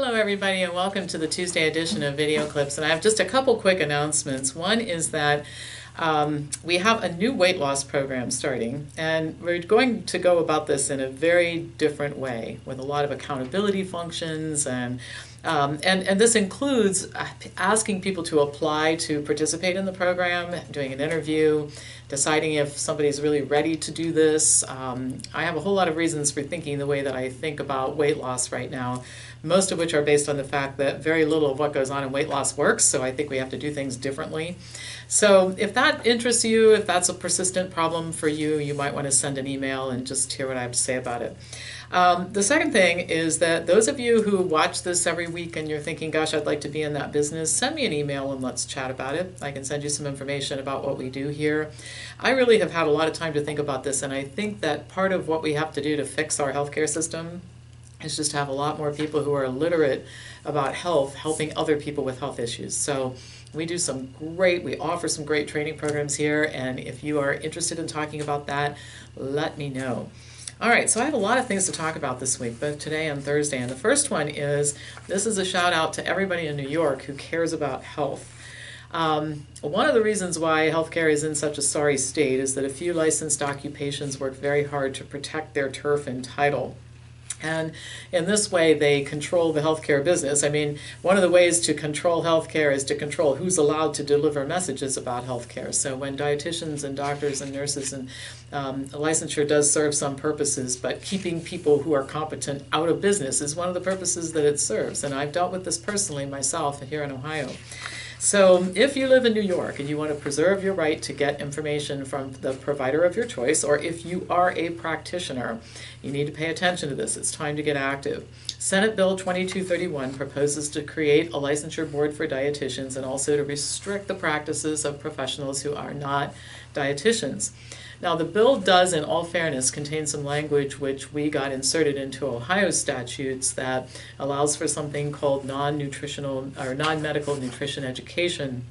Hello, everybody, and welcome to the Tuesday edition of Video Clips. And I have just a couple quick announcements. One is that um, we have a new weight loss program starting, and we're going to go about this in a very different way with a lot of accountability functions and um, and, and this includes asking people to apply to participate in the program, doing an interview, deciding if somebody's really ready to do this. Um, I have a whole lot of reasons for thinking the way that I think about weight loss right now, most of which are based on the fact that very little of what goes on in weight loss works, so I think we have to do things differently. So if that interests you, if that's a persistent problem for you, you might want to send an email and just hear what I have to say about it. Um, the second thing is that those of you who watch this every week and you're thinking, gosh, I'd like to be in that business, send me an email and let's chat about it. I can send you some information about what we do here. I really have had a lot of time to think about this, and I think that part of what we have to do to fix our healthcare system is just have a lot more people who are literate about health helping other people with health issues. So we do some great, we offer some great training programs here, and if you are interested in talking about that, let me know. All right, so I have a lot of things to talk about this week, both today and Thursday. And the first one is this is a shout out to everybody in New York who cares about health. Um, one of the reasons why healthcare is in such a sorry state is that a few licensed occupations work very hard to protect their turf and title. And in this way, they control the healthcare business. I mean, one of the ways to control healthcare is to control who's allowed to deliver messages about healthcare. So when dietitians and doctors and nurses and um, licensure does serve some purposes, but keeping people who are competent out of business is one of the purposes that it serves. And I've dealt with this personally myself here in Ohio. So if you live in New York and you want to preserve your right to get information from the provider of your choice, or if you are a practitioner, you need to pay attention to this. It's time to get active. Senate Bill 2231 proposes to create a licensure board for dietitians and also to restrict the practices of professionals who are not dietitians. Now, the bill does, in all fairness, contain some language which we got inserted into Ohio statutes that allows for something called non-nutritional or non-medical nutrition education.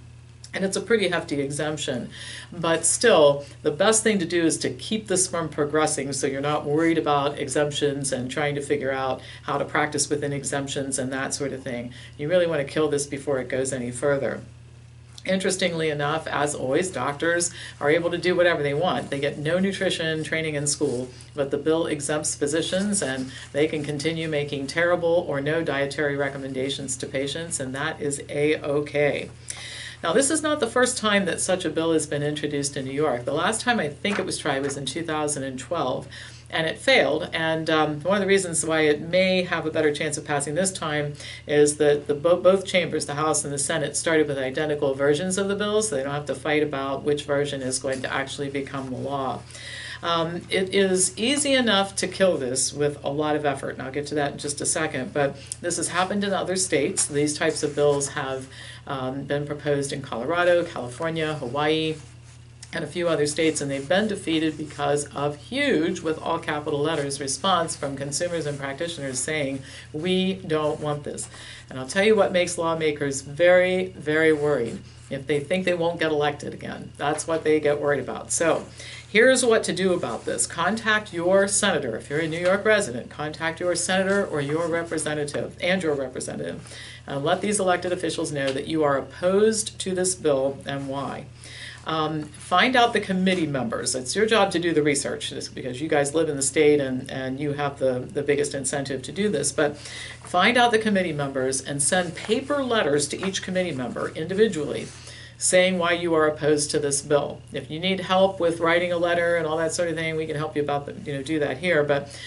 And it's a pretty hefty exemption. But still, the best thing to do is to keep this from progressing so you're not worried about exemptions and trying to figure out how to practice within exemptions and that sort of thing. You really want to kill this before it goes any further. Interestingly enough, as always, doctors are able to do whatever they want. They get no nutrition training in school, but the bill exempts physicians and they can continue making terrible or no dietary recommendations to patients, and that is a-okay. Now, this is not the first time that such a bill has been introduced in New York. The last time I think it was tried was in 2012 and it failed. And um, one of the reasons why it may have a better chance of passing this time is that the both chambers, the House and the Senate, started with identical versions of the bill, so they don't have to fight about which version is going to actually become the law. Um, it is easy enough to kill this with a lot of effort, and I'll get to that in just a second, but this has happened in other states. These types of bills have um, been proposed in Colorado, California, Hawaii, and a few other states, and they've been defeated because of huge, with all capital letters, response from consumers and practitioners saying, we don't want this. And I'll tell you what makes lawmakers very, very worried if they think they won't get elected again. That's what they get worried about. So here's what to do about this. Contact your senator. If you're a New York resident, contact your senator or your representative and your representative. And let these elected officials know that you are opposed to this bill and why. Um, find out the committee members. It's your job to do the research because you guys live in the state and, and you have the, the biggest incentive to do this. But find out the committee members and send paper letters to each committee member individually saying why you are opposed to this bill. If you need help with writing a letter and all that sort of thing, we can help you about the, you know do that here. But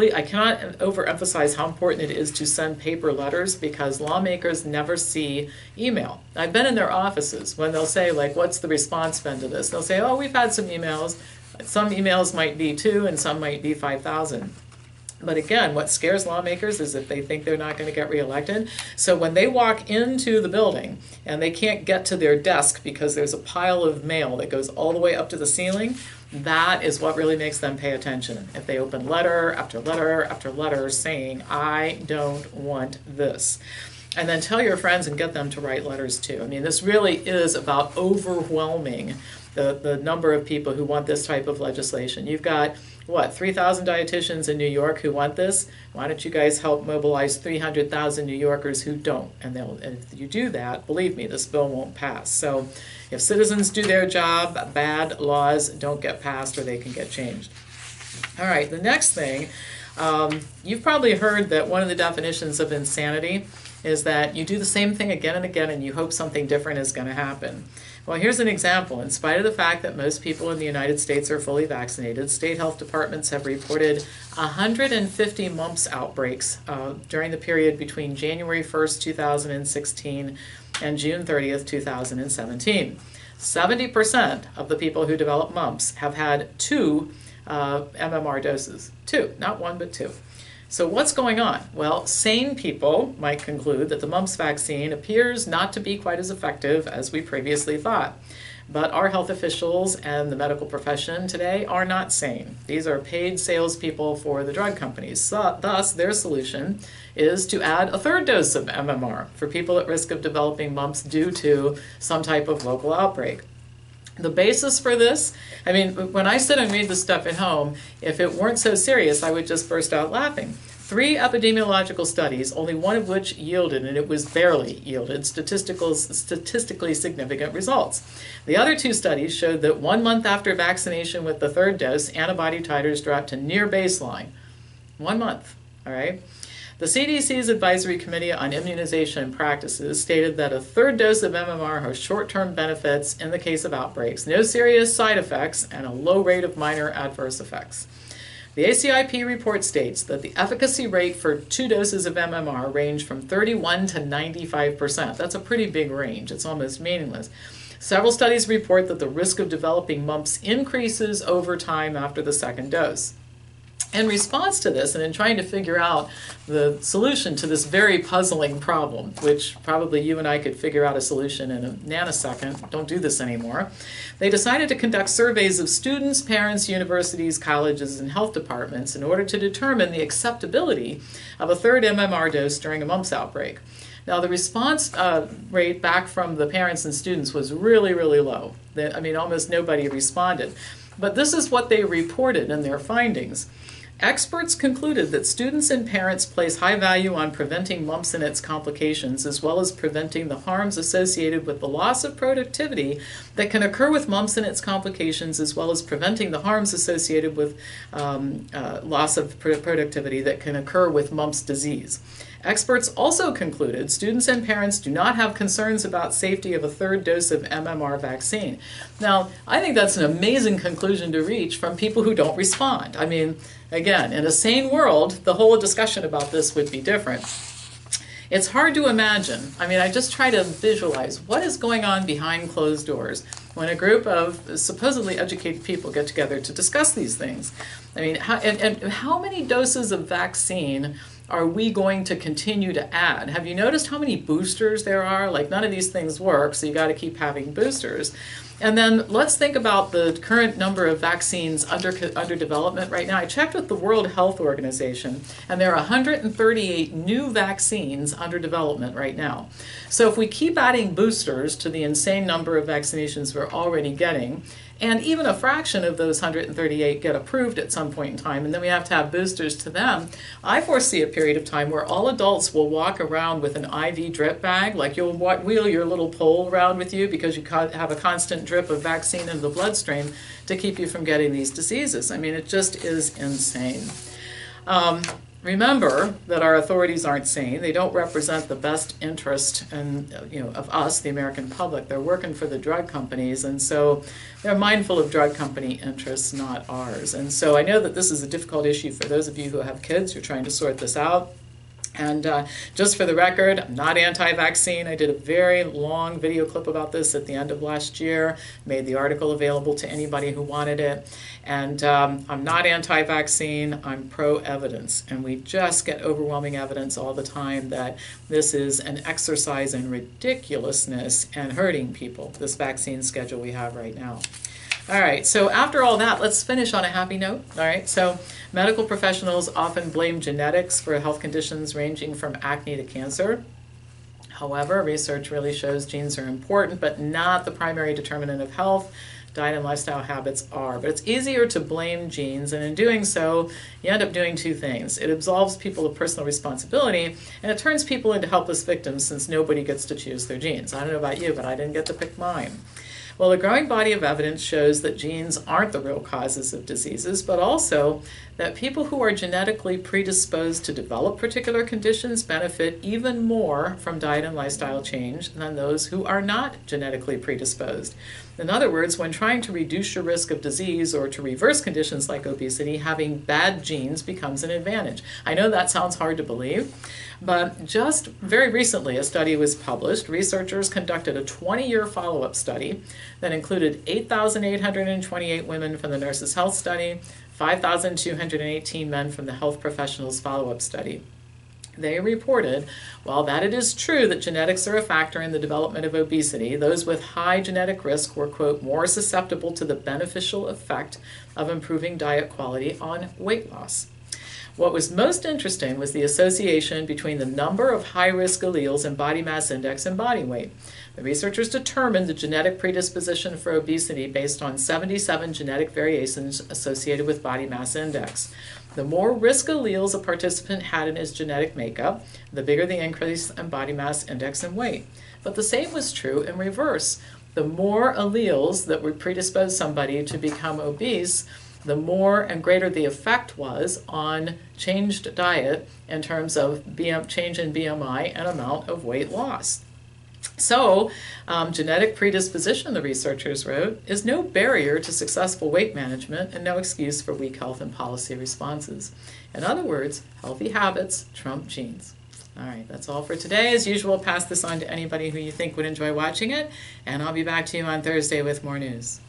please, I cannot overemphasize how important it is to send paper letters because lawmakers never see email. I've been in their offices when they'll say, like, what's the response been to this? They'll say, oh, we've had some emails. Some emails might be two and some might be 5,000. But again, what scares lawmakers is if they think they're not going to get reelected. So when they walk into the building and they can't get to their desk because there's a pile of mail that goes all the way up to the ceiling, that is what really makes them pay attention. If they open letter after letter after letter saying, I don't want this. And then tell your friends and get them to write letters too. I mean, this really is about overwhelming the, the number of people who want this type of legislation. You've got, what, 3,000 dietitians in New York who want this? Why don't you guys help mobilize 300,000 New Yorkers who don't? And, they'll, and if you do that, believe me, this bill won't pass. So if citizens do their job, bad laws don't get passed or they can get changed. All right, the next thing, um, you've probably heard that one of the definitions of insanity is that you do the same thing again and again and you hope something different is going to happen. Well, here's an example. In spite of the fact that most people in the United States are fully vaccinated, state health departments have reported 150 mumps outbreaks uh, during the period between January 1st, 2016 and June 30th, 2017. 70% of the people who develop mumps have had two uh, MMR doses. Two, not one, but two. So, what's going on? Well, sane people might conclude that the mumps vaccine appears not to be quite as effective as we previously thought. But our health officials and the medical profession today are not sane. These are paid salespeople for the drug companies. So, thus, their solution is to add a third dose of MMR for people at risk of developing mumps due to some type of local outbreak. The basis for this, I mean, when I sit and read this stuff at home, if it weren't so serious, I would just burst out laughing. Three epidemiological studies, only one of which yielded, and it was barely yielded, statistical, statistically significant results. The other two studies showed that one month after vaccination with the third dose, antibody titers dropped to near baseline. One month, all right? The CDC's Advisory Committee on Immunization Practices stated that a third dose of MMR has short term benefits in the case of outbreaks, no serious side effects, and a low rate of minor adverse effects. The ACIP report states that the efficacy rate for two doses of MMR range from 31 to 95%. That's a pretty big range, it's almost meaningless. Several studies report that the risk of developing mumps increases over time after the second dose. In response to this, and in trying to figure out the solution to this very puzzling problem, which probably you and I could figure out a solution in a nanosecond, don't do this anymore, they decided to conduct surveys of students, parents, universities, colleges, and health departments in order to determine the acceptability of a third MMR dose during a mumps outbreak. Now, the response uh, rate back from the parents and students was really, really low. I mean, almost nobody responded. But this is what they reported in their findings. Experts concluded that students and parents place high value on preventing mumps and its complications, as well as preventing the harms associated with the loss of productivity that can occur with mumps and its complications, as well as preventing the harms associated with um, uh, loss of productivity that can occur with mumps disease. Experts also concluded students and parents do not have concerns about safety of a third dose of MMR vaccine. Now, I think that's an amazing conclusion to reach from people who don't respond. I mean, again, in a sane world, the whole discussion about this would be different. It's hard to imagine. I mean, I just try to visualize what is going on behind closed doors when a group of supposedly educated people get together to discuss these things. I mean, how, and, and how many doses of vaccine are we going to continue to add? Have you noticed how many boosters there are? Like none of these things work, so you got to keep having boosters. And then let's think about the current number of vaccines under, under development right now. I checked with the World Health Organization, and there are 138 new vaccines under development right now. So if we keep adding boosters to the insane number of vaccinations we're already getting, and even a fraction of those 138 get approved at some point in time, and then we have to have boosters to them. I foresee a period of time where all adults will walk around with an IV drip bag, like you'll wheel your little pole around with you because you have a constant drip of vaccine in the bloodstream to keep you from getting these diseases. I mean, it just is insane. Um, remember that our authorities aren't sane. They don't represent the best interest and you know of us, the American public. They're working for the drug companies, and so they're mindful of drug company interests, not ours. And so I know that this is a difficult issue for those of you who have kids. You're trying to sort this out. And uh, just for the record, I'm not anti vaccine. I did a very long video clip about this at the end of last year, made the article available to anybody who wanted it. And um, I'm not anti vaccine, I'm pro evidence. And we just get overwhelming evidence all the time that this is an exercise in ridiculousness and hurting people, this vaccine schedule we have right now. All right, so after all that, let's finish on a happy note. All right, so medical professionals often blame genetics for health conditions ranging from acne to cancer. However, research really shows genes are important, but not the primary determinant of health. diet and lifestyle habits are. But it's easier to blame genes, and in doing so, you end up doing two things. It absolves people of personal responsibility, and it turns people into helpless victims since nobody gets to choose their genes. I don't know about you, but I didn't get to pick mine. Well, a growing body of evidence shows that genes aren't the real causes of diseases, but also that people who are genetically predisposed to develop particular conditions benefit even more from diet and lifestyle change than those who are not genetically predisposed. In other words, when trying to reduce your risk of disease or to reverse conditions like obesity, having bad genes becomes an advantage. I know that sounds hard to believe, but just very recently, a study was published. Researchers conducted a 20 year follow up study that included 8,828 women from the Nurses' Health Study, 5,218 men from the Health Professionals Follow Up Study. They reported, while that it is true that genetics are a factor in the development of obesity, those with high genetic risk were, quote, more susceptible to the beneficial effect of improving diet quality on weight loss. What was most interesting was the association between the number of high risk alleles and body mass index and body weight. The researchers determined the genetic predisposition for obesity based on 77 genetic variations associated with body mass index. The more risk alleles a participant had in his genetic makeup, the bigger the increase in body mass index and weight. But the same was true in reverse. The more alleles that would predispose somebody to become obese, the more and greater the effect was on changed diet in terms of BM, change in BMI and amount of weight loss. So, um, genetic predisposition, the researchers wrote, is no barrier to successful weight management and no excuse for weak health and policy responses. In other words, healthy habits trump genes. All right, that's all for today. As usual, pass this on to anybody who you think would enjoy watching it, and I'll be back to you on Thursday with more news.